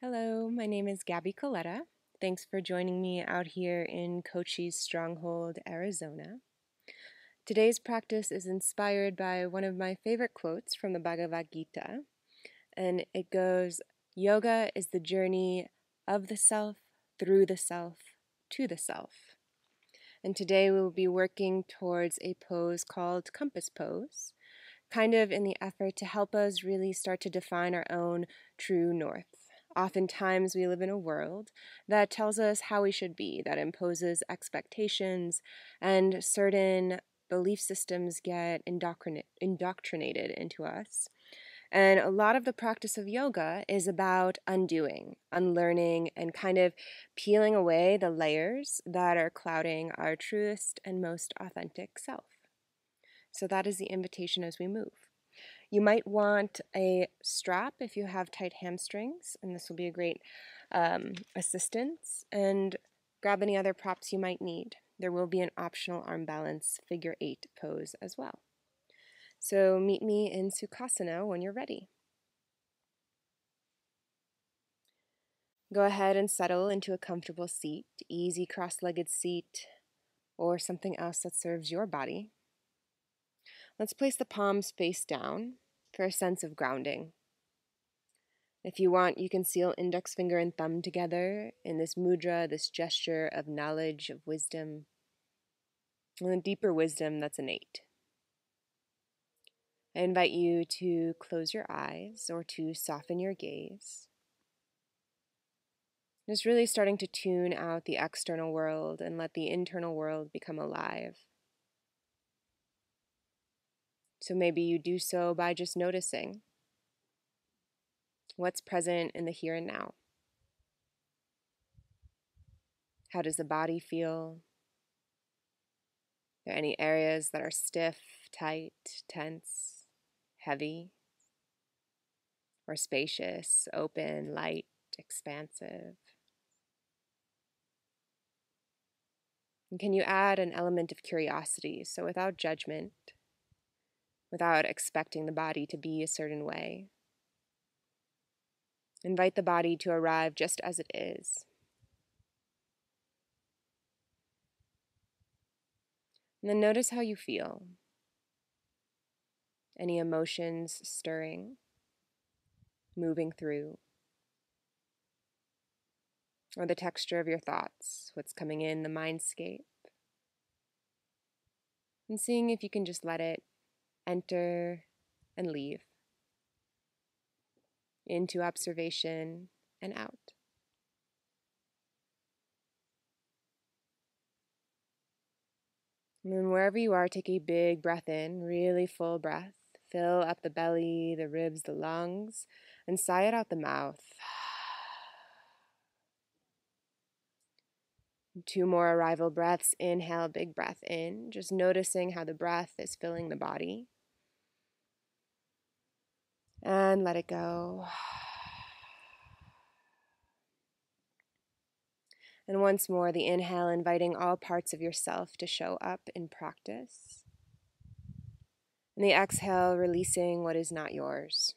Hello, my name is Gaby Colletta. Thanks for joining me out here in Cochise Stronghold, Arizona. Today's practice is inspired by one of my favorite quotes from the Bhagavad Gita, and it goes Yoga is the journey of the self, through the self, to the self. And today we will be working towards a pose called compass pose, kind of in the effort to help us really start to define our own true north. Oftentimes, we live in a world that tells us how we should be, that imposes expectations, and certain belief systems get indoctrinated into us. And a lot of the practice of yoga is about undoing, unlearning, and kind of peeling away the layers that are clouding our truest and most authentic self. So that is the invitation as we move. You might want a strap if you have tight hamstrings, and this will be a great um, assistance. And grab any other props you might need. There will be an optional arm balance figure eight pose as well. So meet me in Sukhasana when you're ready. Go ahead and settle into a comfortable seat, easy cross legged seat, or something else that serves your body. Let's place the palms face down for a sense of grounding. If you want, you can seal index finger and thumb together in this mudra, this gesture of knowledge, of wisdom, and a deeper wisdom that's innate. I invite you to close your eyes or to soften your gaze. Just really starting to tune out the external world and let the internal world become alive. So maybe you do so by just noticing what's present in the here and now. How does the body feel? Are there any areas that are stiff, tight, tense, heavy, or spacious, open, light, expansive? And can you add an element of curiosity? So without judgment, without expecting the body to be a certain way. Invite the body to arrive just as it is. And then notice how you feel. Any emotions stirring, moving through, or the texture of your thoughts, what's coming in the mindscape. And seeing if you can just let it enter and leave, into observation and out. And then wherever you are, take a big breath in, really full breath. Fill up the belly, the ribs, the lungs, and sigh it out the mouth. Two more arrival breaths. Inhale, big breath in, just noticing how the breath is filling the body and let it go. And once more, the inhale, inviting all parts of yourself to show up in practice. And the exhale, releasing what is not yours.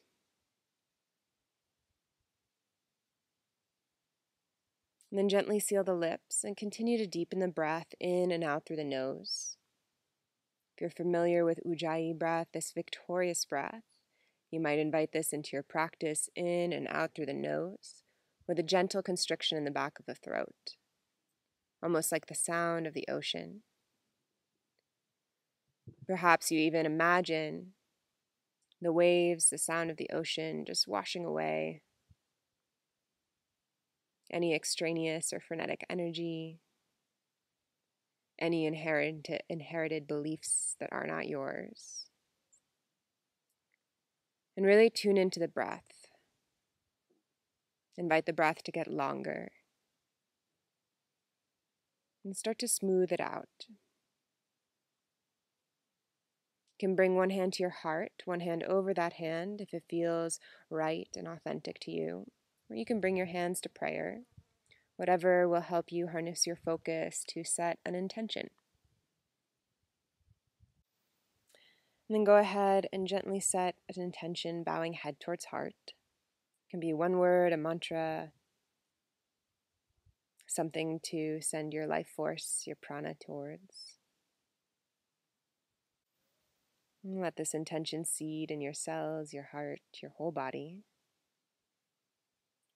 And then gently seal the lips and continue to deepen the breath in and out through the nose. If you're familiar with Ujjayi breath, this victorious breath, you might invite this into your practice in and out through the nose, with a gentle constriction in the back of the throat, almost like the sound of the ocean. Perhaps you even imagine the waves, the sound of the ocean just washing away any extraneous or frenetic energy, any inherited, inherited beliefs that are not yours and really tune into the breath. Invite the breath to get longer. And start to smooth it out. You can bring one hand to your heart, one hand over that hand if it feels right and authentic to you. Or you can bring your hands to prayer, whatever will help you harness your focus to set an intention. And then go ahead and gently set an intention, bowing head towards heart. It can be one word, a mantra, something to send your life force, your prana towards. Let this intention seed in your cells, your heart, your whole body.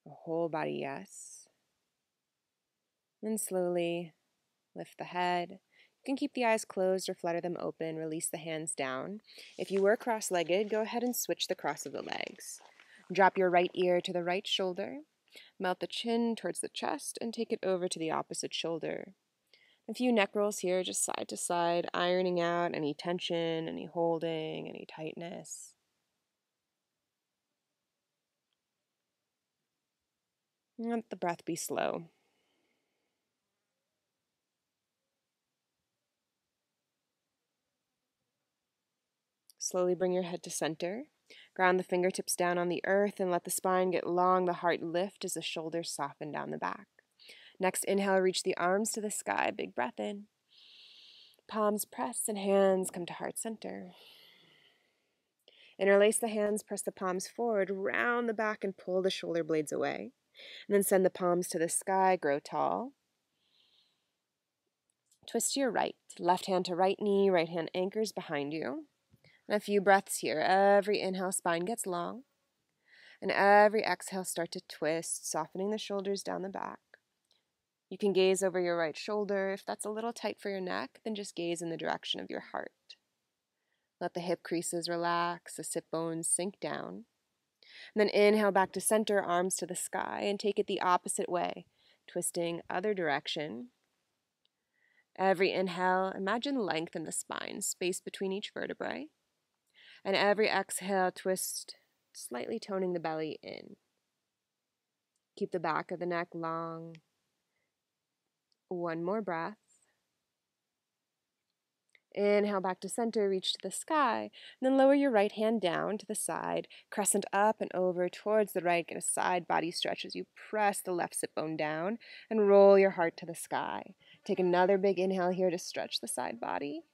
A whole body yes. And slowly lift the head. Can keep the eyes closed or flutter them open. Release the hands down. If you were cross legged, go ahead and switch the cross of the legs. Drop your right ear to the right shoulder. Melt the chin towards the chest and take it over to the opposite shoulder. A few neck rolls here, just side to side, ironing out any tension, any holding, any tightness. Let the breath be slow. Slowly bring your head to center. Ground the fingertips down on the earth and let the spine get long, the heart lift as the shoulders soften down the back. Next inhale, reach the arms to the sky. Big breath in. Palms press and hands come to heart center. Interlace the hands, press the palms forward, round the back, and pull the shoulder blades away. And then send the palms to the sky, grow tall. Twist to your right, left hand to right knee, right hand anchors behind you. And a few breaths here. Every inhale, spine gets long. And every exhale, start to twist, softening the shoulders down the back. You can gaze over your right shoulder. If that's a little tight for your neck, then just gaze in the direction of your heart. Let the hip creases relax, the sit bones sink down. And then inhale back to center, arms to the sky, and take it the opposite way, twisting other direction. Every inhale, imagine length in the spine, space between each vertebrae. And every exhale, twist, slightly toning the belly in. Keep the back of the neck long, one more breath. Inhale back to center, reach to the sky. And then lower your right hand down to the side, crescent up and over towards the right. Get a side body stretch as you press the left sit bone down and roll your heart to the sky. Take another big inhale here to stretch the side body.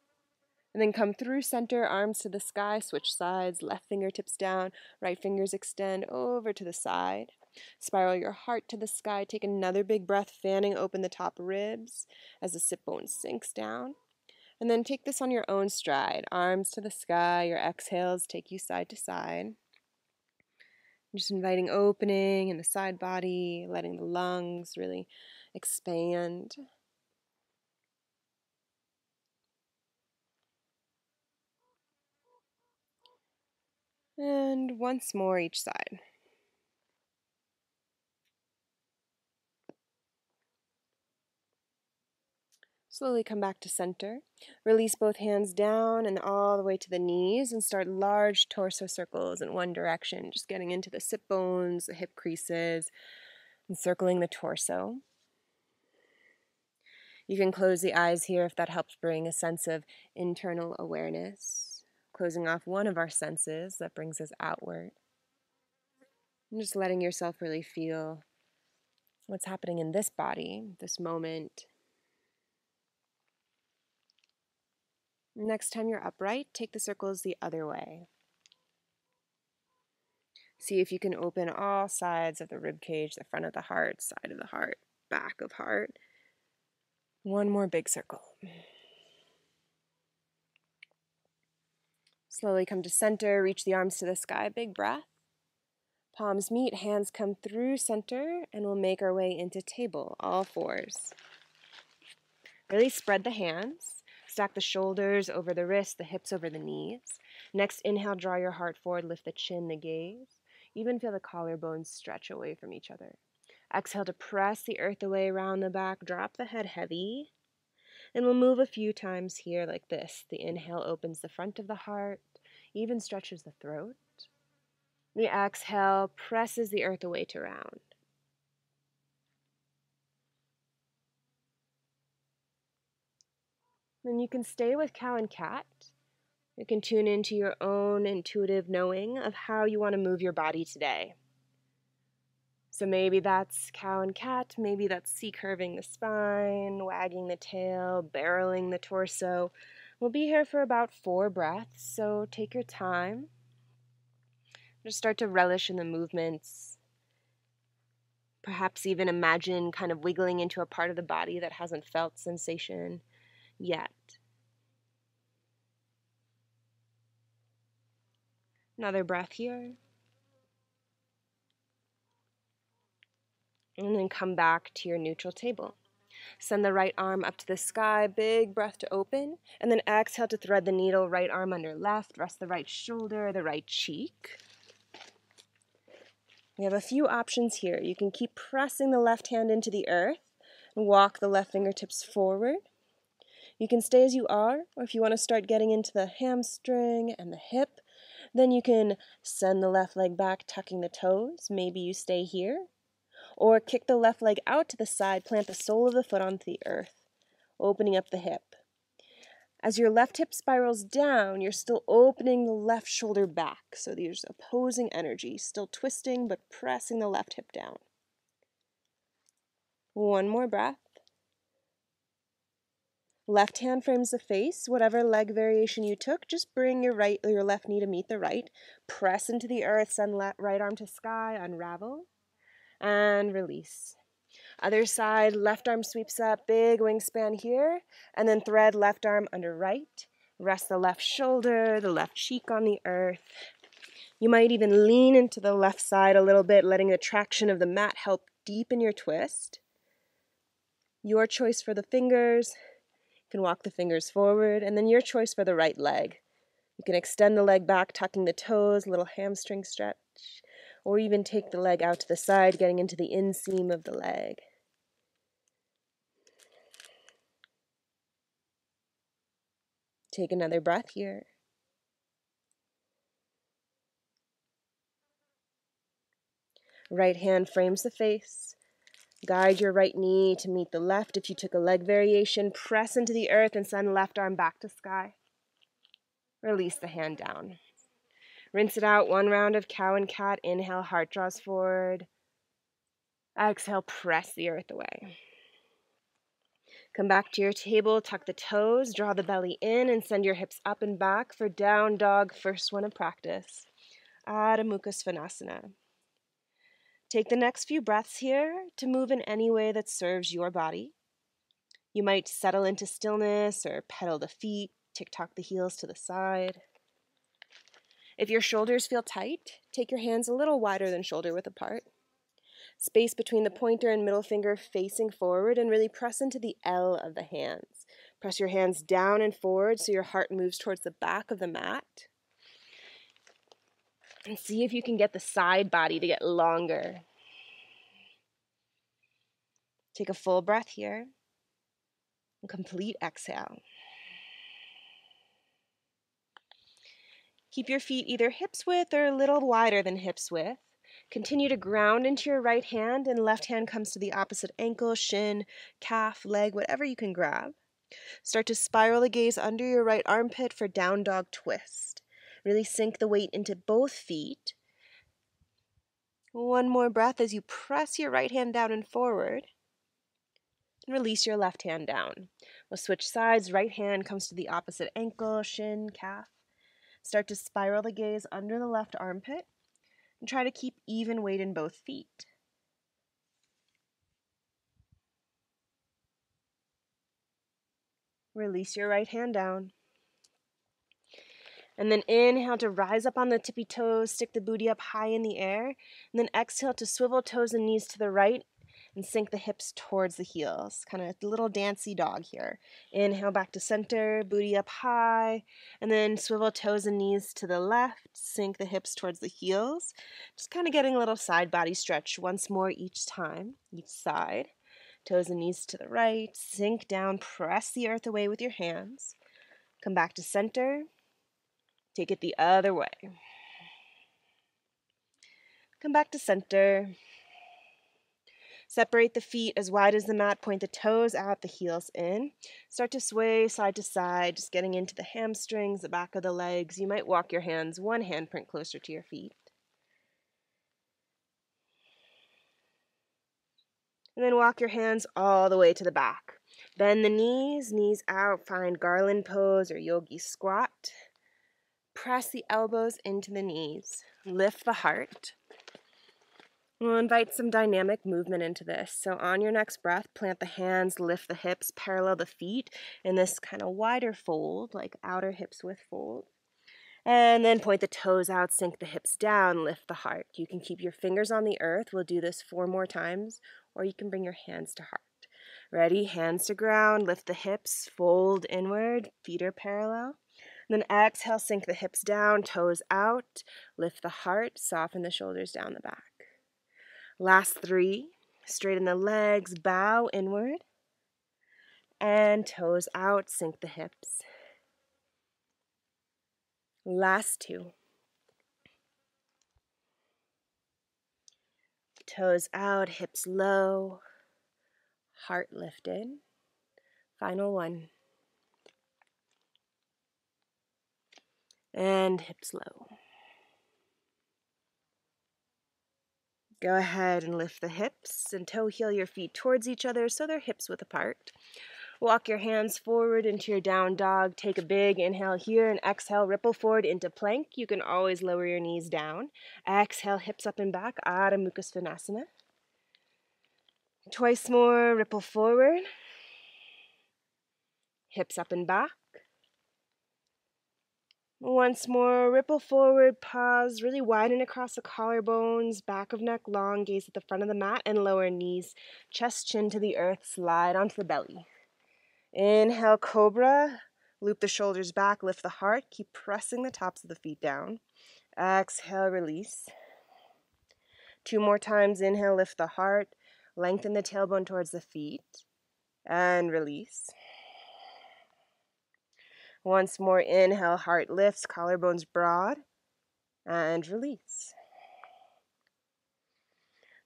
And then come through center, arms to the sky, switch sides, left fingertips down, right fingers extend over to the side. Spiral your heart to the sky. Take another big breath, fanning open the top ribs as the sit bone sinks down. And then take this on your own stride. Arms to the sky. Your exhales take you side to side. Just inviting opening in the side body, letting the lungs really expand. And once more each side. Slowly come back to center. Release both hands down and all the way to the knees and start large torso circles in one direction, just getting into the sit bones, the hip creases, and circling the torso. You can close the eyes here if that helps bring a sense of internal awareness, closing off one of our senses that brings us outward. And just letting yourself really feel what's happening in this body, this moment, Next time you're upright, take the circles the other way. See if you can open all sides of the rib cage, the front of the heart, side of the heart, back of heart. One more big circle. Slowly come to center, reach the arms to the sky, big breath. Palms meet, hands come through center, and we'll make our way into table, all fours. Really spread the hands. Stack the shoulders over the wrists, the hips over the knees. Next, inhale, draw your heart forward, lift the chin, the gaze. Even feel the collarbones stretch away from each other. Exhale to press the earth away around the back, drop the head heavy. And we'll move a few times here like this. The inhale opens the front of the heart, even stretches the throat. The exhale presses the earth away to round. Then you can stay with cow and cat. You can tune into your own intuitive knowing of how you want to move your body today. So maybe that's cow and cat, maybe that's C curving the spine, wagging the tail, barreling the torso. We'll be here for about four breaths, so take your time. Just start to relish in the movements, Perhaps even imagine kind of wiggling into a part of the body that hasn't felt sensation yet. Another breath here. And then come back to your neutral table. Send the right arm up to the sky, big breath to open, and then exhale to thread the needle, right arm under left, rest the right shoulder, the right cheek. We have a few options here. You can keep pressing the left hand into the earth and walk the left fingertips forward. You can stay as you are, or if you want to start getting into the hamstring and the hip, then you can send the left leg back, tucking the toes. Maybe you stay here. Or kick the left leg out to the side, plant the sole of the foot onto the earth, opening up the hip. As your left hip spirals down, you're still opening the left shoulder back. So there's opposing energy, still twisting but pressing the left hip down. One more breath. Left hand frames the face. Whatever leg variation you took, just bring your right or your left knee to meet the right. Press into the earth, send right arm to sky, unravel, and release. Other side, left arm sweeps up, big wingspan here, and then thread left arm under right. Rest the left shoulder, the left cheek on the earth. You might even lean into the left side a little bit, letting the traction of the mat help deepen your twist. Your choice for the fingers. You can walk the fingers forward, and then your choice for the right leg. You can extend the leg back, tucking the toes, little hamstring stretch, or even take the leg out to the side, getting into the inseam of the leg. Take another breath here. Right hand frames the face. Guide your right knee to meet the left. If you took a leg variation, press into the earth and send left arm back to sky. Release the hand down. Rinse it out. One round of cow and cat. Inhale, heart draws forward. Exhale, press the earth away. Come back to your table, tuck the toes, draw the belly in, and send your hips up and back for down dog, first one of practice. Adho Mukha Svanasana. Take the next few breaths here to move in any way that serves your body. You might settle into stillness or pedal the feet, tick tock the heels to the side. If your shoulders feel tight, take your hands a little wider than shoulder width apart. Space between the pointer and middle finger facing forward and really press into the L of the hands. Press your hands down and forward so your heart moves towards the back of the mat. And see if you can get the side body to get longer. Take a full breath here. And complete exhale. Keep your feet either hips width or a little wider than hips width. Continue to ground into your right hand, and left hand comes to the opposite ankle, shin, calf, leg, whatever you can grab. Start to spiral the gaze under your right armpit for down dog twist. Really sink the weight into both feet. One more breath as you press your right hand down and forward. And release your left hand down. We'll switch sides. Right hand comes to the opposite ankle, shin, calf. Start to spiral the gaze under the left armpit and try to keep even weight in both feet. Release your right hand down. And then inhale to rise up on the tippy toes, stick the booty up high in the air. And then exhale to swivel toes and knees to the right and sink the hips towards the heels. Kind of a little dancy dog here. Inhale back to center, booty up high, and then swivel toes and knees to the left, sink the hips towards the heels. Just kind of getting a little side body stretch once more each time, each side. Toes and knees to the right, sink down, press the earth away with your hands. Come back to center, take it the other way. Come back to center, Separate the feet as wide as the mat, point the toes out, the heels in. Start to sway side to side, just getting into the hamstrings, the back of the legs. You might walk your hands one handprint closer to your feet. And then walk your hands all the way to the back. Bend the knees, knees out, find garland pose or yogi squat. Press the elbows into the knees. Lift the heart. We'll invite some dynamic movement into this. So, on your next breath, plant the hands, lift the hips, parallel the feet in this kind of wider fold, like outer hips width fold. And then point the toes out, sink the hips down, lift the heart. You can keep your fingers on the earth. We'll do this four more times, or you can bring your hands to heart. Ready? Hands to ground, lift the hips, fold inward, feet are parallel. Then exhale, sink the hips down, toes out, lift the heart, soften the shoulders down the back. Last three, straighten the legs, bow inward, and toes out, sink the hips. Last two. Toes out, hips low, heart lifted. Final one. And hips low. Go ahead and lift the hips and toe heel your feet towards each other so they're hips width apart. Walk your hands forward into your down dog. Take a big inhale here and exhale, ripple forward into plank. You can always lower your knees down. Exhale, hips up and back, Adho Mukha Svanasana. Twice more, ripple forward. Hips up and back. Once more, ripple forward, pause, really widen across the collarbones, back of neck long, gaze at the front of the mat, and lower knees, chest, chin to the earth, slide onto the belly. Inhale, cobra, loop the shoulders back, lift the heart, keep pressing the tops of the feet down. Exhale, release. Two more times, inhale, lift the heart, lengthen the tailbone towards the feet, and release. Once more, inhale, heart lifts, collarbones broad, and release.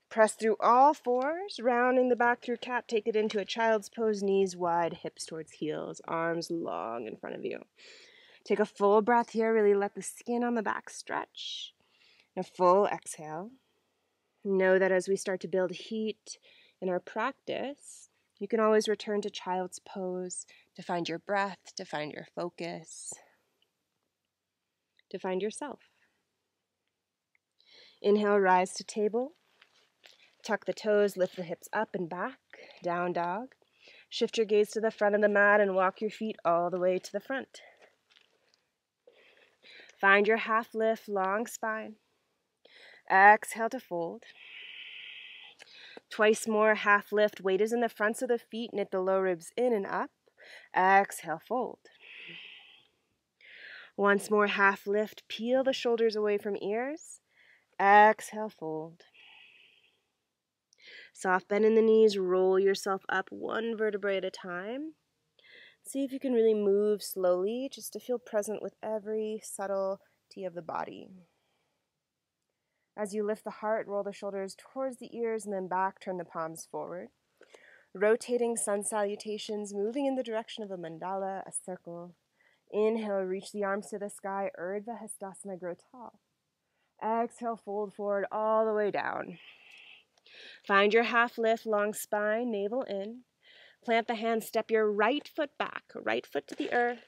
Press through all fours, rounding the back through cat. Take it into a child's pose, knees wide, hips towards heels, arms long in front of you. Take a full breath here, really let the skin on the back stretch. A full exhale. Know that as we start to build heat in our practice, you can always return to child's pose to find your breath, to find your focus, to find yourself. Inhale, rise to table. Tuck the toes, lift the hips up and back, down dog. Shift your gaze to the front of the mat and walk your feet all the way to the front. Find your half lift, long spine. Exhale to fold. Twice more, half lift. Weight is in the fronts of the feet. Knit the low ribs in and up. Exhale, fold. Once more, half lift. Peel the shoulders away from ears. Exhale, fold. Soft bend in the knees. Roll yourself up one vertebrae at a time. See if you can really move slowly just to feel present with every subtlety of the body. As you lift the heart, roll the shoulders towards the ears and then back, turn the palms forward. Rotating sun salutations, moving in the direction of a mandala, a circle. Inhale, reach the arms to the sky, Urdhva Hastasana, grow tall. Exhale, fold forward all the way down. Find your half lift, long spine, navel in. Plant the hands, step your right foot back, right foot to the earth,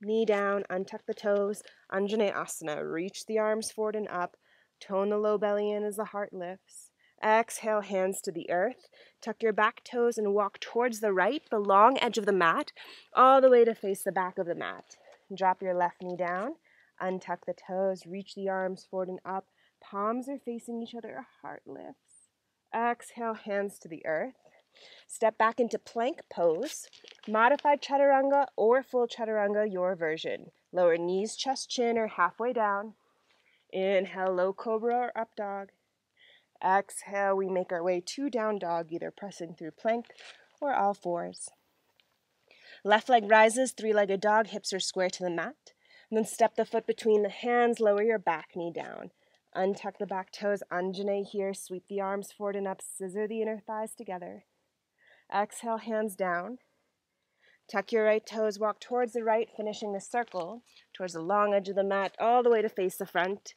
knee down, untuck the toes, Anjaneyasana. Reach the arms forward and up, Tone the low belly in as the heart lifts. Exhale, hands to the earth. Tuck your back toes and walk towards the right, the long edge of the mat, all the way to face the back of the mat. Drop your left knee down. Untuck the toes. Reach the arms forward and up. Palms are facing each other. Heart lifts. Exhale, hands to the earth. Step back into plank pose. Modified chaturanga or full chaturanga, your version. Lower knees, chest, chin, or halfway down. Inhale, low cobra or up dog. Exhale, we make our way to down dog, either pressing through plank or all fours. Left leg rises, three legged dog, hips are square to the mat. And then step the foot between the hands, lower your back knee down. Untuck the back toes, Anjane here, sweep the arms forward and up, scissor the inner thighs together. Exhale, hands down. Tuck your right toes, walk towards the right, finishing the circle towards the long edge of the mat, all the way to face the front.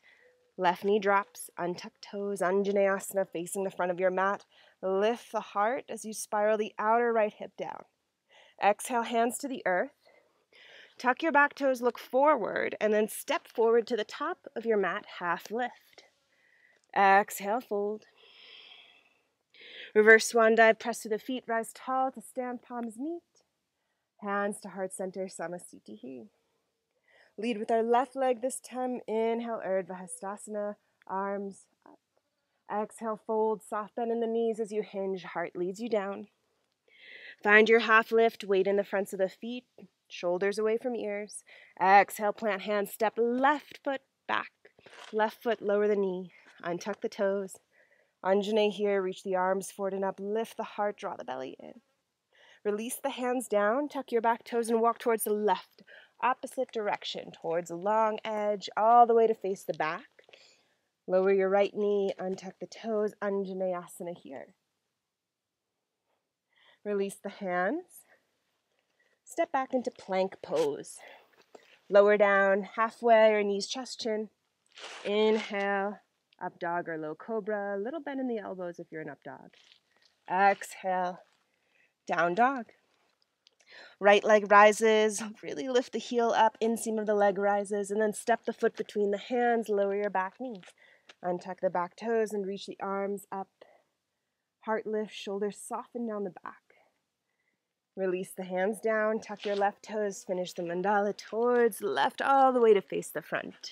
Left knee drops, untuck toes, Anjaneyasana facing the front of your mat. Lift the heart as you spiral the outer right hip down. Exhale, hands to the earth. Tuck your back toes, look forward, and then step forward to the top of your mat, half lift. Exhale, fold. Reverse swan dive, press through the feet, rise tall to stand, palms meet. Hands to heart center, Samasthiti. Lead with our left leg this time. Inhale, Urdhva Hastasana, arms up. Exhale, fold, soft bend in the knees as you hinge, heart leads you down. Find your half lift, weight in the fronts of the feet, shoulders away from ears. Exhale, plant hands, step left foot back, left foot lower the knee, untuck the toes. Anjane here, reach the arms forward and up, lift the heart, draw the belly in. Release the hands down, tuck your back toes and walk towards the left, opposite direction, towards the long edge, all the way to face the back. Lower your right knee, untuck the toes, Anjaneyasana here. Release the hands. Step back into plank pose. Lower down halfway or knees, chest, chin. Inhale, up dog or low cobra. A little bend in the elbows if you're an up dog. Exhale, down dog. Right leg rises, really lift the heel up, inseam of the leg rises, and then step the foot between the hands, lower your back knee. Untuck the back toes and reach the arms up. Heart lift, shoulders soften down the back. Release the hands down, tuck your left toes, finish the mandala towards the left all the way to face the front.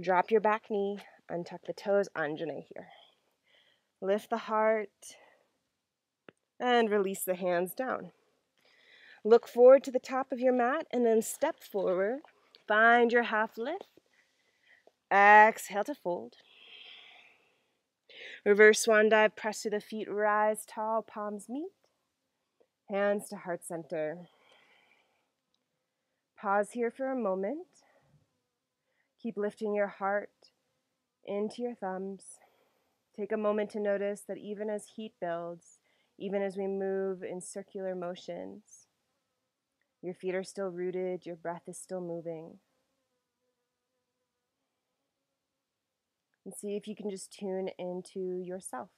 Drop your back knee, untuck the toes, Anjane here. Lift the heart and release the hands down. Look forward to the top of your mat and then step forward. Find your half lift. Exhale to fold. Reverse swan dive, press to the feet, rise tall, palms meet. Hands to heart center. Pause here for a moment. Keep lifting your heart into your thumbs. Take a moment to notice that even as heat builds, even as we move in circular motions, your feet are still rooted, your breath is still moving. And see if you can just tune into yourself.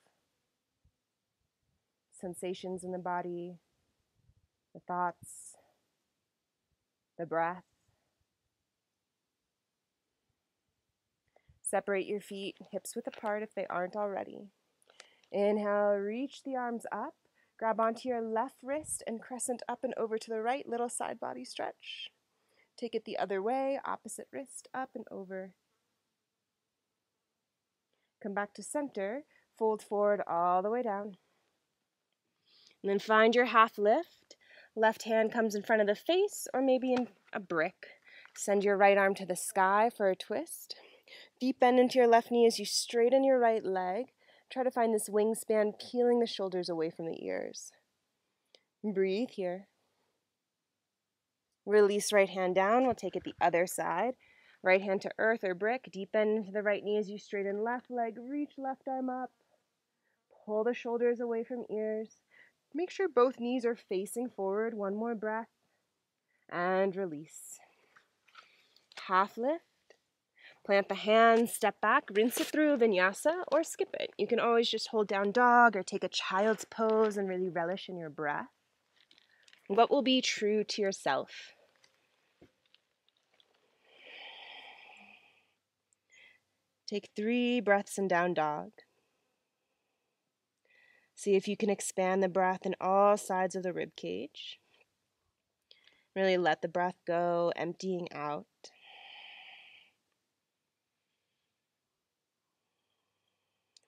Sensations in the body, the thoughts, the breath. Separate your feet, hips width apart if they aren't already. Inhale, reach the arms up. Grab onto your left wrist and crescent up and over to the right, little side body stretch. Take it the other way, opposite wrist, up and over. Come back to center, fold forward all the way down. And then find your half lift. Left hand comes in front of the face or maybe in a brick. Send your right arm to the sky for a twist. Deep bend into your left knee as you straighten your right leg. Try to find this wingspan, peeling the shoulders away from the ears. Breathe here. Release right hand down. We'll take it the other side. Right hand to earth or brick. Deepen into the right knee as you straighten left leg. Reach left arm up. Pull the shoulders away from ears. Make sure both knees are facing forward. One more breath. And release. Half lift. Plant the hands, step back, rinse it through vinyasa or skip it. You can always just hold down dog or take a child's pose and really relish in your breath. What will be true to yourself? Take three breaths in down dog. See if you can expand the breath in all sides of the rib cage. Really let the breath go, emptying out.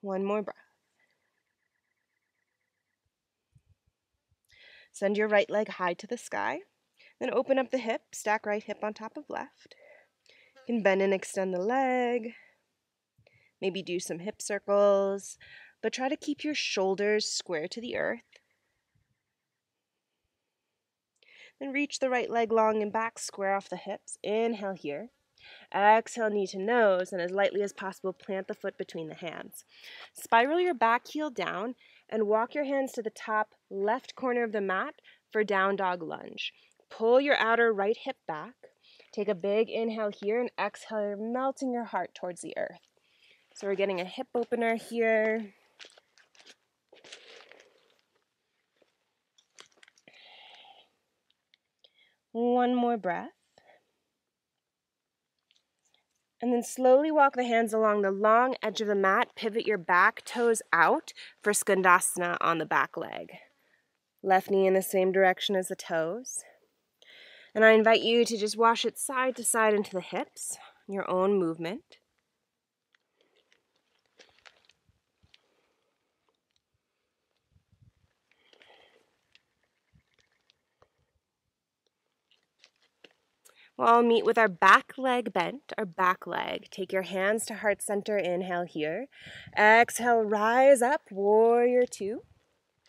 One more breath. Send your right leg high to the sky. Then open up the hip, stack right hip on top of left. You can bend and extend the leg. Maybe do some hip circles, but try to keep your shoulders square to the earth. Then reach the right leg long and back, square off the hips. Inhale here. Exhale, knee to nose, and as lightly as possible, plant the foot between the hands. Spiral your back heel down and walk your hands to the top left corner of the mat for down dog lunge. Pull your outer right hip back. Take a big inhale here and exhale, melting your heart towards the earth. So we're getting a hip opener here. One more breath. And then slowly walk the hands along the long edge of the mat. Pivot your back toes out for Skandasana on the back leg. Left knee in the same direction as the toes. And I invite you to just wash it side to side into the hips, your own movement. We'll all meet with our back leg bent, our back leg. Take your hands to heart center, inhale here. Exhale, rise up, warrior two,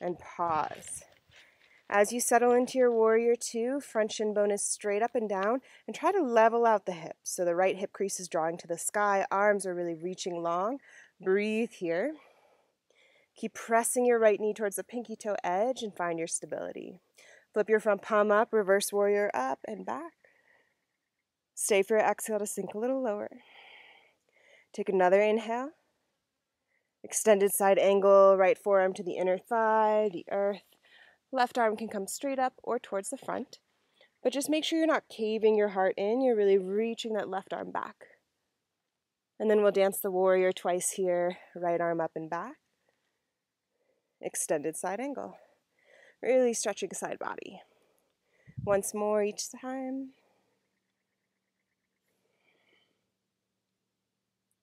and pause. As you settle into your warrior two, front shin bone is straight up and down, and try to level out the hips. So the right hip crease is drawing to the sky, arms are really reaching long. Breathe here. Keep pressing your right knee towards the pinky toe edge and find your stability. Flip your front palm up, reverse warrior up and back. Stay for your exhale to sink a little lower. Take another inhale. Extended side angle, right forearm to the inner thigh, the earth. Left arm can come straight up or towards the front. But just make sure you're not caving your heart in, you're really reaching that left arm back. And then we'll dance the warrior twice here, right arm up and back. Extended side angle. Really stretching side body. Once more each time.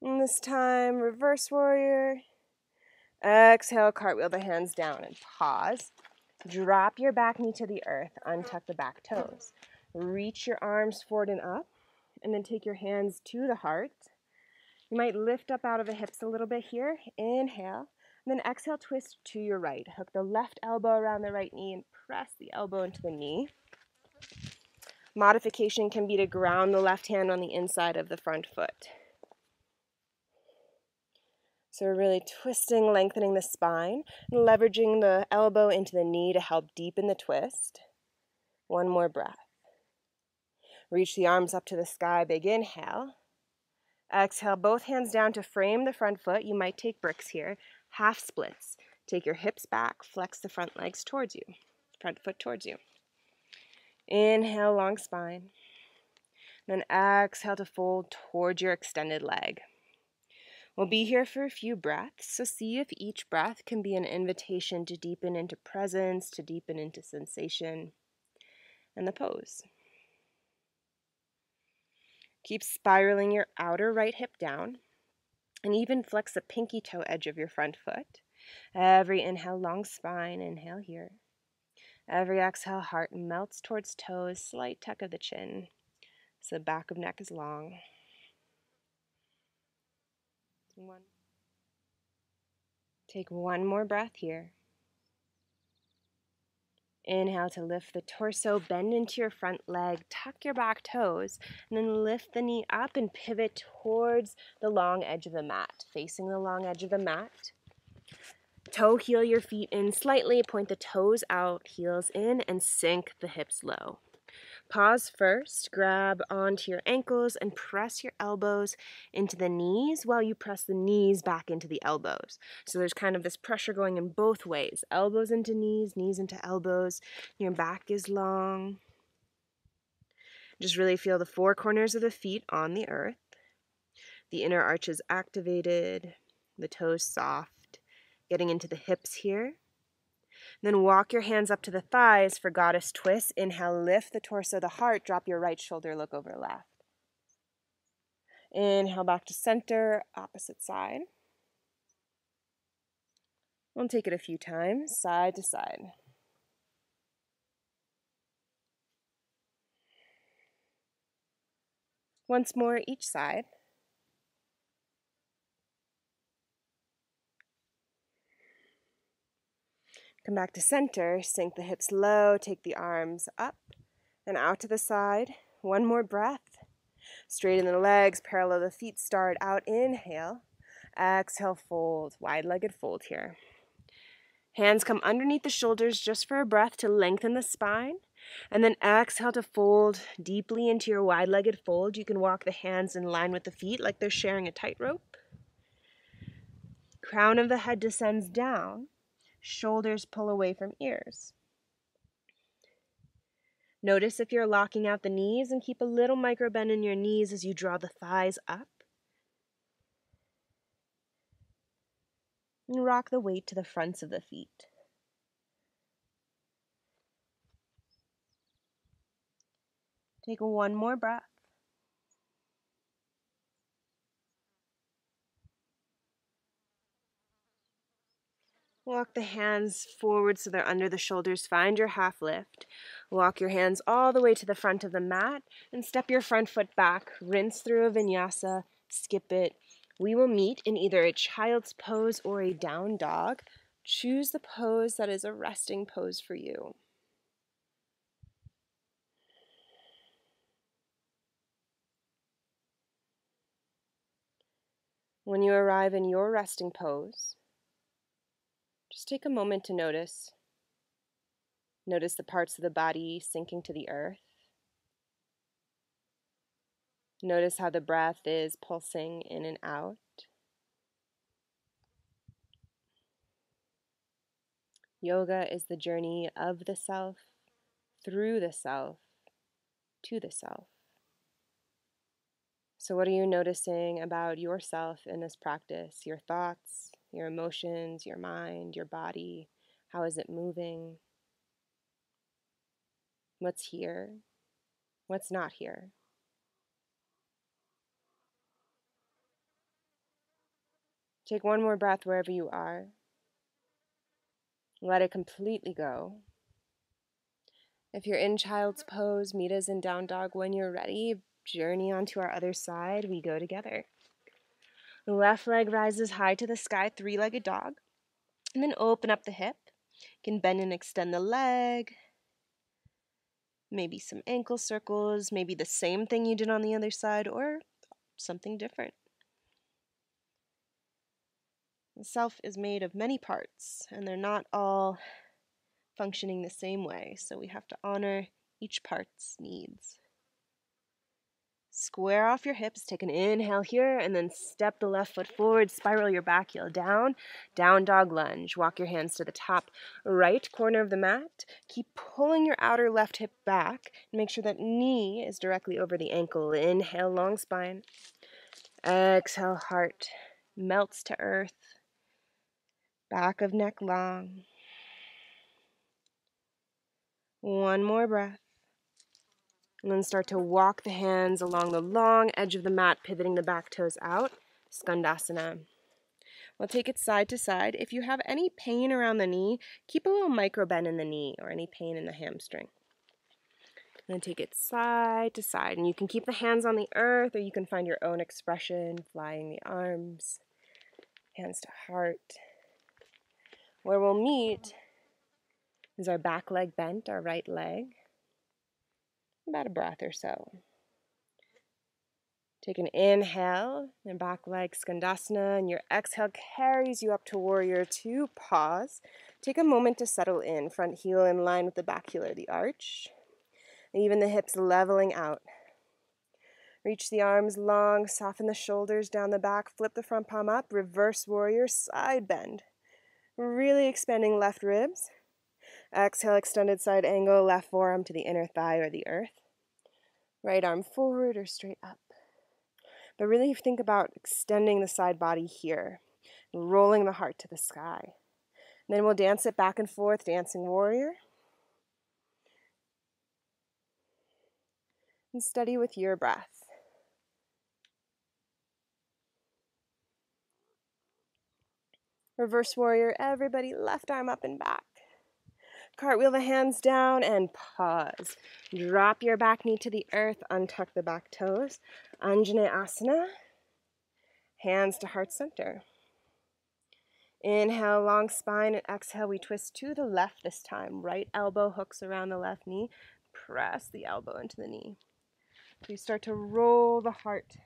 And this time, reverse warrior. Exhale, cartwheel the hands down and pause. Drop your back knee to the earth, untuck the back toes. Reach your arms forward and up, and then take your hands to the heart. You might lift up out of the hips a little bit here. Inhale, and then exhale, twist to your right. Hook the left elbow around the right knee and press the elbow into the knee. Modification can be to ground the left hand on the inside of the front foot. So we're really twisting, lengthening the spine, and leveraging the elbow into the knee to help deepen the twist. One more breath. Reach the arms up to the sky, big inhale. Exhale, both hands down to frame the front foot. You might take bricks here. Half splits. Take your hips back, flex the front legs towards you, front foot towards you. Inhale, long spine. Then exhale to fold towards your extended leg. We'll be here for a few breaths, so see if each breath can be an invitation to deepen into presence, to deepen into sensation, and the pose. Keep spiraling your outer right hip down, and even flex the pinky toe edge of your front foot. Every inhale, long spine, inhale here. Every exhale, heart melts towards toes, slight tuck of the chin, so the back of neck is long. One. Take one more breath here. Inhale to lift the torso, bend into your front leg, tuck your back toes, and then lift the knee up and pivot towards the long edge of the mat, facing the long edge of the mat. Toe heel your feet in slightly, point the toes out, heels in, and sink the hips low. Pause first, grab onto your ankles and press your elbows into the knees while you press the knees back into the elbows. So there's kind of this pressure going in both ways elbows into knees, knees into elbows. Your back is long. Just really feel the four corners of the feet on the earth. The inner arch is activated, the toes soft, getting into the hips here. Then walk your hands up to the thighs for goddess twist. Inhale, lift the torso, the heart, drop your right shoulder, look over left. Inhale back to center, opposite side. We'll take it a few times, side to side. Once more each side. Come back to center, sink the hips low, take the arms up and out to the side. One more breath. Straighten the legs, parallel the feet, start out. Inhale. Exhale, fold. Wide legged fold here. Hands come underneath the shoulders just for a breath to lengthen the spine. And then exhale to fold deeply into your wide legged fold. You can walk the hands in line with the feet like they're sharing a tightrope. Crown of the head descends down. Shoulders pull away from ears. Notice if you're locking out the knees and keep a little micro bend in your knees as you draw the thighs up. And rock the weight to the fronts of the feet. Take one more breath. Walk the hands forward so they're under the shoulders. Find your half lift. Walk your hands all the way to the front of the mat and step your front foot back. Rinse through a vinyasa, skip it. We will meet in either a child's pose or a down dog. Choose the pose that is a resting pose for you. When you arrive in your resting pose, just take a moment to notice. Notice the parts of the body sinking to the earth. Notice how the breath is pulsing in and out. Yoga is the journey of the self, through the self, to the self. So, what are you noticing about yourself in this practice? Your thoughts, your emotions, your mind, your body. How is it moving? What's here? What's not here? Take one more breath wherever you are. Let it completely go. If you're in child's pose, meet us in down dog when you're ready. Journey onto our other side. We go together. Left leg rises high to the sky, three legged dog. And then open up the hip. You can bend and extend the leg. Maybe some ankle circles, maybe the same thing you did on the other side, or something different. The self is made of many parts, and they're not all functioning the same way, so we have to honor each part's needs. Square off your hips, take an inhale here, and then step the left foot forward, spiral your back heel down, down dog lunge. Walk your hands to the top right corner of the mat. Keep pulling your outer left hip back, make sure that knee is directly over the ankle. Inhale, long spine. Exhale, heart melts to earth. Back of neck long. One more breath. And then start to walk the hands along the long edge of the mat, pivoting the back toes out. Skandasana. We'll take it side to side. If you have any pain around the knee, keep a little micro bend in the knee or any pain in the hamstring. And then take it side to side. And you can keep the hands on the earth or you can find your own expression, flying the arms, hands to heart. Where we'll meet is our back leg bent, our right leg about a breath or so. Take an inhale and back leg skandasana, and your exhale carries you up to warrior two. Pause. Take a moment to settle in, front heel in line with the back heel or the arch, and even the hips leveling out. Reach the arms long, soften the shoulders down the back, flip the front palm up, reverse warrior, side bend. Really expanding left ribs. Exhale, extended side angle, left forearm to the inner thigh or the earth. Right arm forward or straight up. But really think about extending the side body here, rolling the heart to the sky. And then we'll dance it back and forth, dancing warrior. And steady with your breath. Reverse warrior, everybody, left arm up and back. Cartwheel the hands down and pause. Drop your back knee to the earth, untuck the back toes. Anjaneyasana. Hands to heart center. Inhale, long spine, and exhale, we twist to the left this time. Right elbow hooks around the left knee. Press the elbow into the knee. We start to roll the heart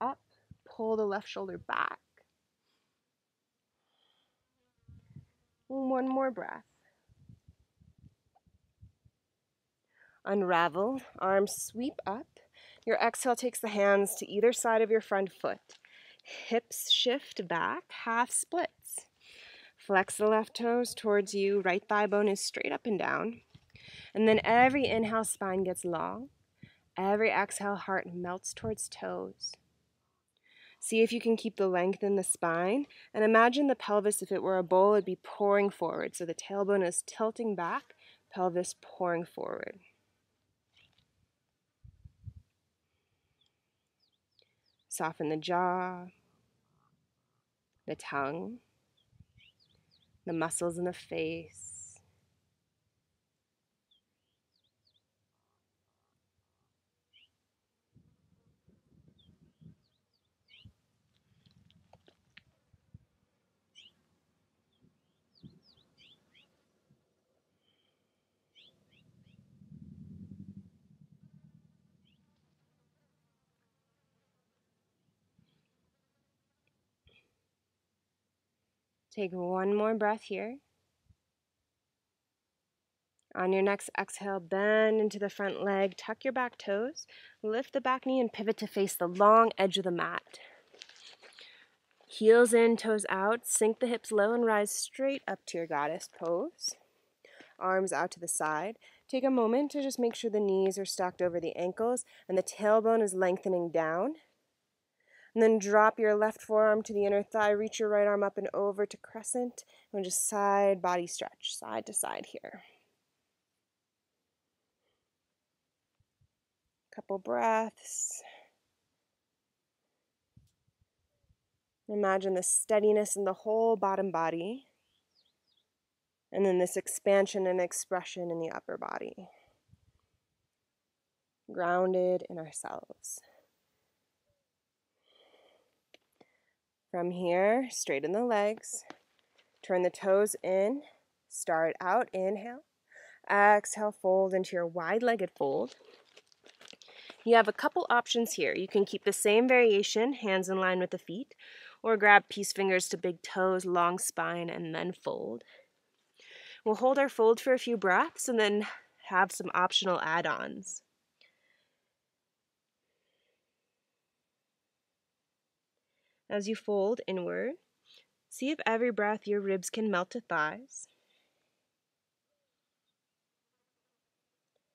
up, pull the left shoulder back. One more breath. Unravel, arms sweep up. Your exhale takes the hands to either side of your front foot. Hips shift back, half splits. Flex the left toes towards you, right thigh bone is straight up and down. And then every inhale, spine gets long. Every exhale, heart melts towards toes. See if you can keep the length in the spine. And imagine the pelvis, if it were a bowl, it'd be pouring forward. So the tailbone is tilting back, pelvis pouring forward. Soften the jaw, the tongue, the muscles in the face. Take one more breath here. On your next exhale, bend into the front leg, tuck your back toes, lift the back knee, and pivot to face the long edge of the mat. Heels in, toes out, sink the hips low and rise straight up to your goddess pose. Arms out to the side. Take a moment to just make sure the knees are stacked over the ankles and the tailbone is lengthening down. And then drop your left forearm to the inner thigh. Reach your right arm up and over to crescent. And just side body stretch, side to side here. Couple breaths. Imagine the steadiness in the whole bottom body. And then this expansion and expression in the upper body. Grounded in ourselves. From here, straighten the legs, turn the toes in, start out, inhale, exhale, fold into your wide legged fold. You have a couple options here. You can keep the same variation, hands in line with the feet, or grab peace fingers to big toes, long spine, and then fold. We'll hold our fold for a few breaths and then have some optional add ons. As you fold inward, see if every breath your ribs can melt to thighs.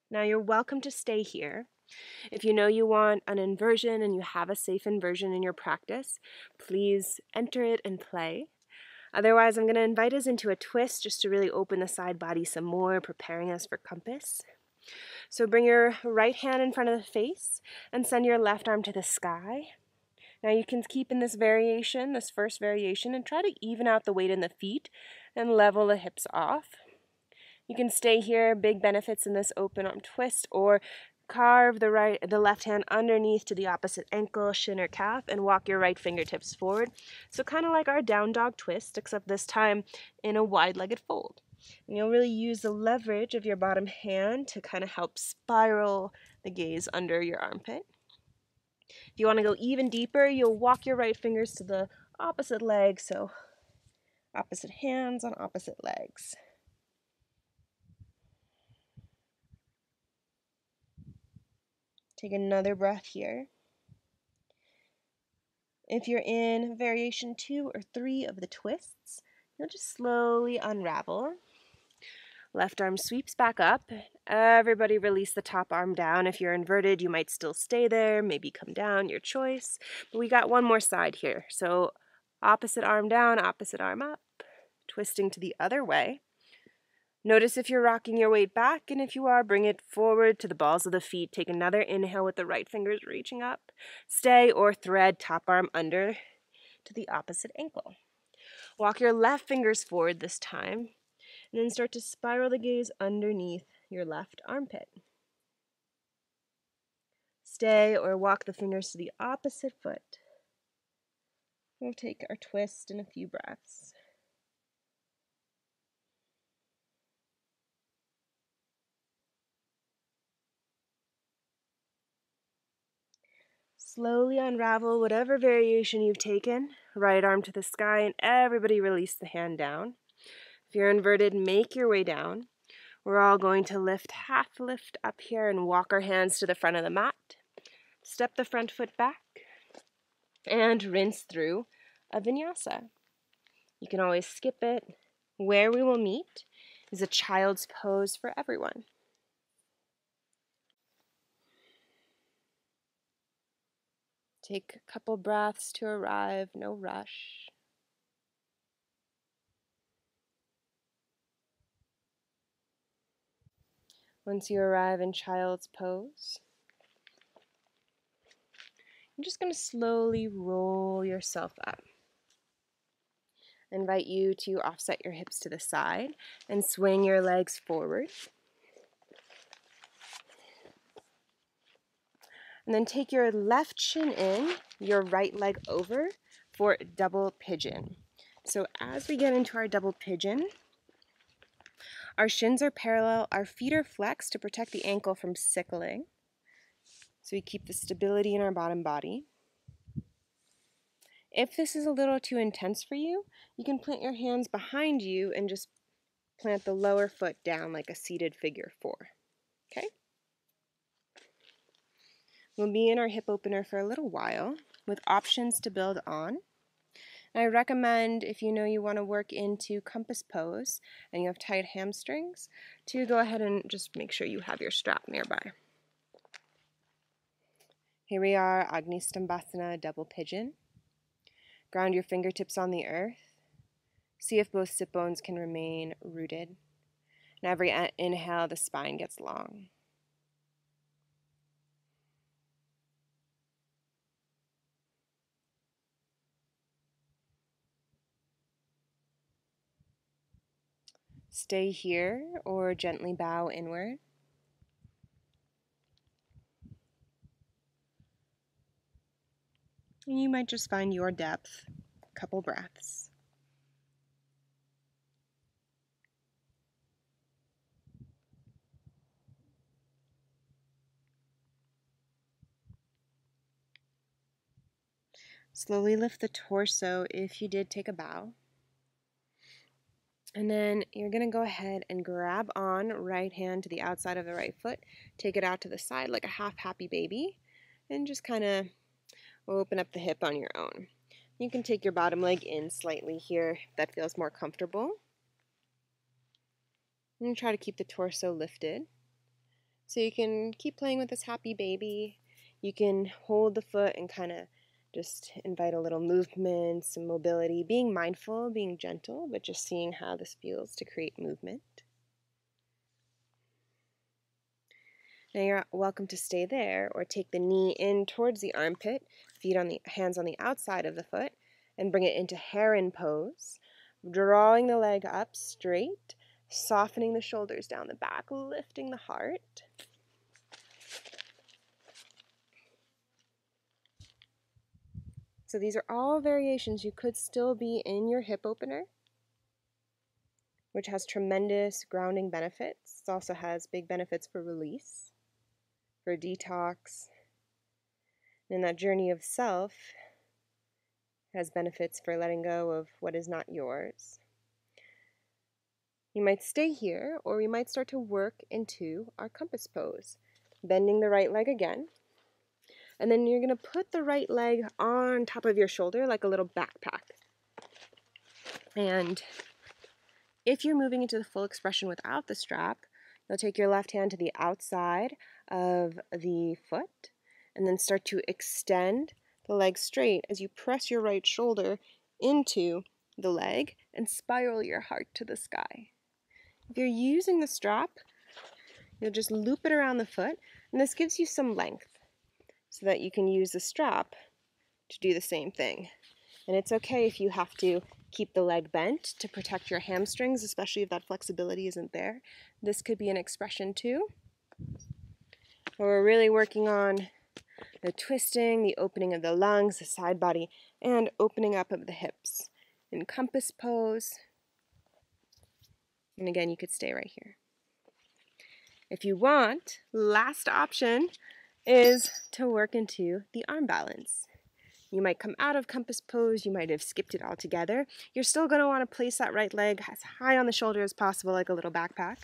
Now you're welcome to stay here. If you know you want an inversion and you have a safe inversion in your practice, please enter it and play. Otherwise, I'm going to invite us into a twist just to really open the side body some more, preparing us for compass. So bring your right hand in front of the face and send your left arm to the sky. Now you can keep in this variation, this first variation, and try to even out the weight in the feet and level the hips off. You can stay here, big benefits in this open arm twist, or carve the right the left hand underneath to the opposite ankle, shin or calf, and walk your right fingertips forward. So kind of like our down dog twist, except this time in a wide-legged fold. And you'll really use the leverage of your bottom hand to kind of help spiral the gaze under your armpit. If you want to go even deeper, you'll walk your right fingers to the opposite leg, so opposite hands on opposite legs. Take another breath here. If you're in variation two or three of the twists, you'll just slowly unravel Left arm sweeps back up. Everybody release the top arm down. If you're inverted, you might still stay there, maybe come down, your choice. But we got one more side here. So opposite arm down, opposite arm up, twisting to the other way. Notice if you're rocking your weight back, and if you are, bring it forward to the balls of the feet. Take another inhale with the right fingers reaching up. Stay or thread top arm under to the opposite ankle. Walk your left fingers forward this time and then start to spiral the gaze underneath your left armpit. Stay or walk the fingers to the opposite foot. We'll take our twist in a few breaths. Slowly unravel whatever variation you've taken. Right arm to the sky, and everybody release the hand down. If you're inverted, make your way down. We're all going to lift half lift up here and walk our hands to the front of the mat. Step the front foot back and rinse through a vinyasa. You can always skip it. Where we will meet is a child's pose for everyone. Take a couple breaths to arrive, no rush. Once you arrive in child's pose, I'm just going to slowly roll yourself up. I invite you to offset your hips to the side and swing your legs forward. And then take your left shin in, your right leg over for double pigeon. So as we get into our double pigeon, our shins are parallel, our feet are flexed to protect the ankle from sickling. So we keep the stability in our bottom body. If this is a little too intense for you, you can plant your hands behind you and just plant the lower foot down like a seated figure four. Okay? We'll be in our hip opener for a little while with options to build on. I recommend if you know you want to work into compass pose and you have tight hamstrings to go ahead and just make sure you have your strap nearby. Here we are, Agni Stambhasana, double pigeon. Ground your fingertips on the earth. See if both sit bones can remain rooted. And every uh, inhale, the spine gets long. Stay here or gently bow inward. And you might just find your depth, a couple breaths. Slowly lift the torso if you did take a bow. And then you're going to go ahead and grab on right hand to the outside of the right foot. Take it out to the side like a half happy baby. And just kind of open up the hip on your own. You can take your bottom leg in slightly here if that feels more comfortable. And try to keep the torso lifted. So you can keep playing with this happy baby. You can hold the foot and kind of just invite a little movement, some mobility, being mindful, being gentle, but just seeing how this feels to create movement. Now you're welcome to stay there or take the knee in towards the armpit, feet on the hands on the outside of the foot, and bring it into heron pose, drawing the leg up straight, softening the shoulders down the back, lifting the heart. So these are all variations. You could still be in your hip opener, which has tremendous grounding benefits. It also has big benefits for release, for detox. And in that journey of self has benefits for letting go of what is not yours. You might stay here, or we might start to work into our compass pose. Bending the right leg again. And then you're going to put the right leg on top of your shoulder like a little backpack. And if you're moving into the full expression without the strap, you'll take your left hand to the outside of the foot and then start to extend the leg straight as you press your right shoulder into the leg and spiral your heart to the sky. If you're using the strap, you'll just loop it around the foot, and this gives you some length so that you can use the strap to do the same thing. And it's okay if you have to keep the leg bent to protect your hamstrings, especially if that flexibility isn't there. This could be an expression too. Where we're really working on the twisting, the opening of the lungs, the side body, and opening up of the hips. In compass pose. And again, you could stay right here. If you want, last option, is to work into the arm balance. You might come out of compass pose, you might have skipped it altogether. You're still going to want to place that right leg as high on the shoulder as possible, like a little backpack.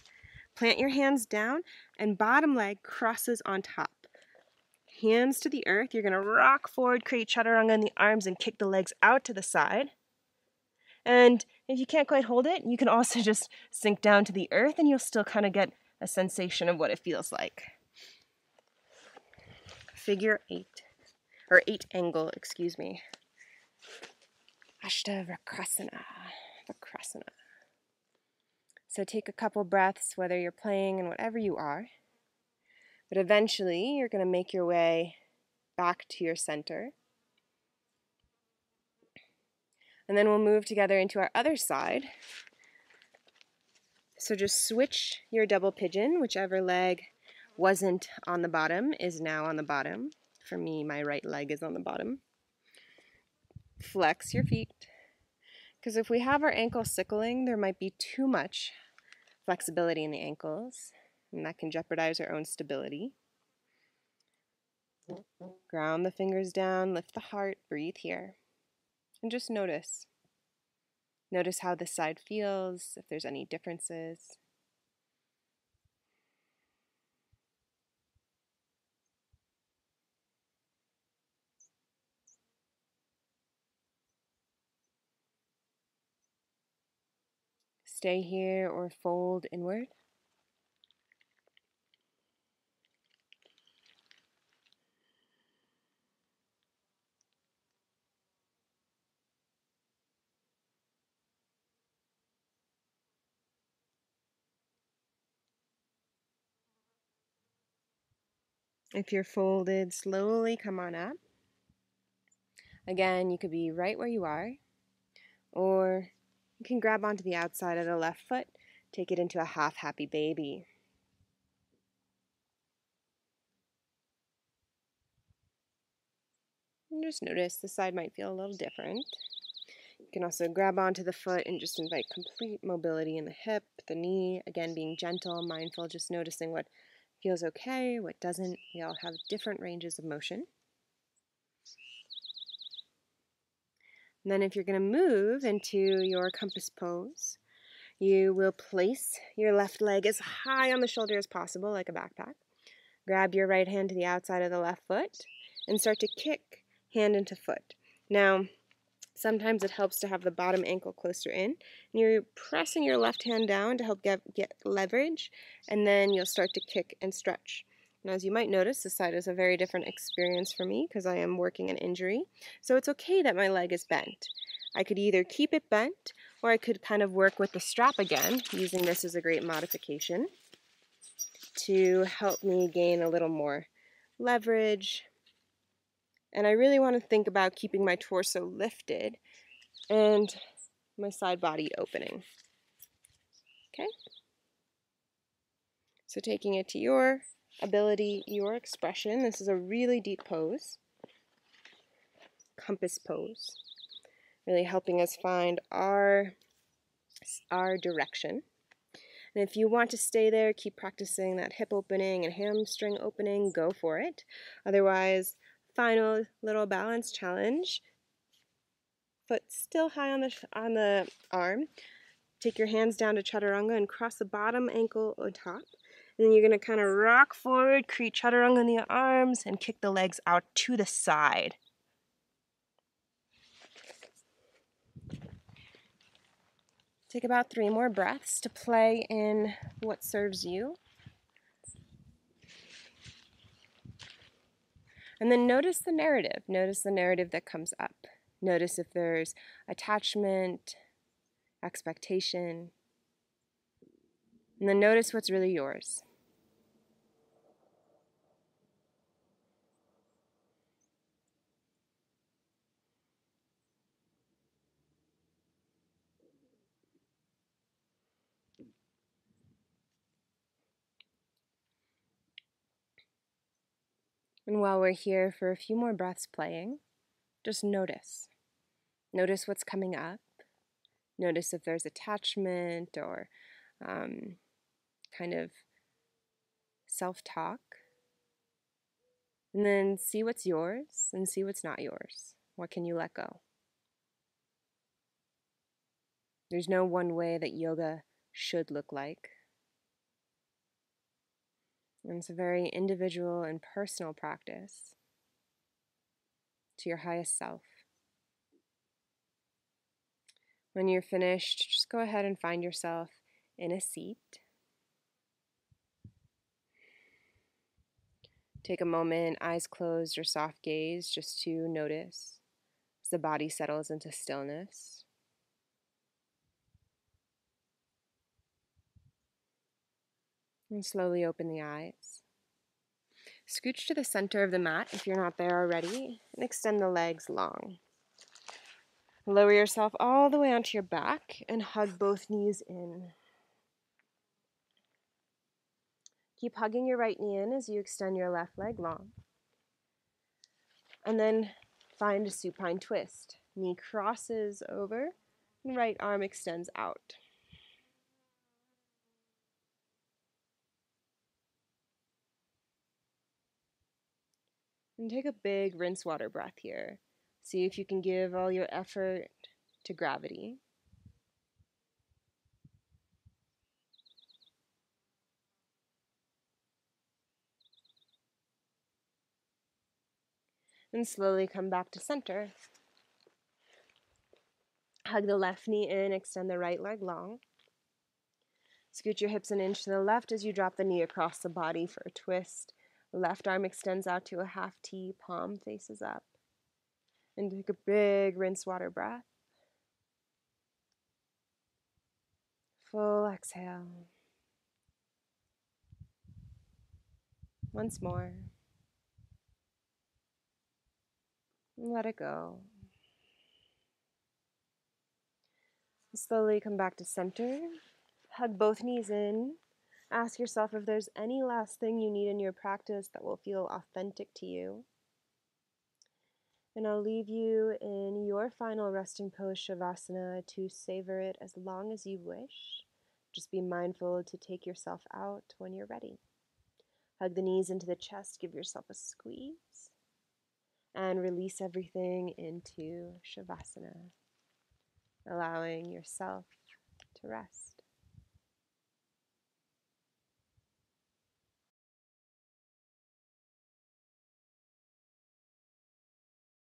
Plant your hands down, and bottom leg crosses on top. Hands to the earth. You're going to rock forward, create chaturanga in the arms, and kick the legs out to the side. And if you can't quite hold it, you can also just sink down to the earth, and you'll still kind of get a sensation of what it feels like figure eight. or eight angle, excuse me. Astavakrasana. Vakrasana. So take a couple breaths, whether you're playing and whatever you are. But eventually, you're going to make your way back to your center. And then we'll move together into our other side. So just switch your double pigeon, whichever leg wasn't on the bottom is now on the bottom. For me, my right leg is on the bottom. Flex your feet. Because if we have our ankles sickling, there might be too much flexibility in the ankles, and that can jeopardize our own stability. Ground the fingers down, lift the heart, breathe here. And just notice. Notice how this side feels, if there's any differences. Stay here or fold inward. If you're folded, slowly come on up. Again, you could be right where you are, or you can grab onto the outside of the left foot, take it into a half happy baby. And just notice the side might feel a little different. You can also grab onto the foot and just invite complete mobility in the hip, the knee, again being gentle, mindful, just noticing what feels okay, what doesn't. We all have different ranges of motion. And then if you're going to move into your compass pose, you will place your left leg as high on the shoulder as possible, like a backpack. Grab your right hand to the outside of the left foot and start to kick hand into foot. Now, Sometimes it helps to have the bottom ankle closer in. And you're pressing your left hand down to help get, get leverage, and then you'll start to kick and stretch. And as you might notice, this side is a very different experience for me because I am working an injury. So it's okay that my leg is bent. I could either keep it bent or I could kind of work with the strap again, using this as a great modification to help me gain a little more leverage and I really want to think about keeping my torso lifted and my side body opening. Okay? So taking it to your ability, your expression. This is a really deep pose. Compass pose. Really helping us find our, our direction. And if you want to stay there, keep practicing that hip opening and hamstring opening, go for it. Otherwise, final little balance challenge. Foot still high on the, on the arm. Take your hands down to chaturanga and cross the bottom ankle on top. Then you're going to kind of rock forward, create chaturanga in the arms, and kick the legs out to the side. Take about three more breaths to play in what serves you. And then notice the narrative. Notice the narrative that comes up. Notice if there's attachment, expectation. And then notice what's really yours. And while we're here for a few more breaths playing, just notice. Notice what's coming up. Notice if there's attachment or um, kind of self talk. And then see what's yours and see what's not yours. What can you let go? There's no one way that yoga should look like. And it's a very individual and personal practice to your highest self. When you're finished, just go ahead and find yourself in a seat. Take a moment, eyes closed or soft gaze, just to notice as the body settles into stillness. And slowly open the eyes. Scooch to the center of the mat if you're not there already, and extend the legs long. Lower yourself all the way onto your back and hug both knees in. Keep hugging your right knee in as you extend your left leg long. And then find a supine twist. Knee crosses over, and right arm extends out. And take a big rinse water breath here. See if you can give all your effort to gravity. And slowly come back to center. Hug the left knee in, extend the right leg long. Scoot your hips an inch to the left as you drop the knee across the body for a twist. Left arm extends out to a half T, palm faces up. And take a big rinse water breath. Full exhale. Once more. Let it go. Slowly come back to center. Hug both knees in. Ask yourself if there's any last thing you need in your practice that will feel authentic to you. And I'll leave you in your final resting pose, Shavasana, to savor it as long as you wish. Just be mindful to take yourself out when you're ready. Hug the knees into the chest, give yourself a squeeze and release everything into Shavasana, allowing yourself to rest.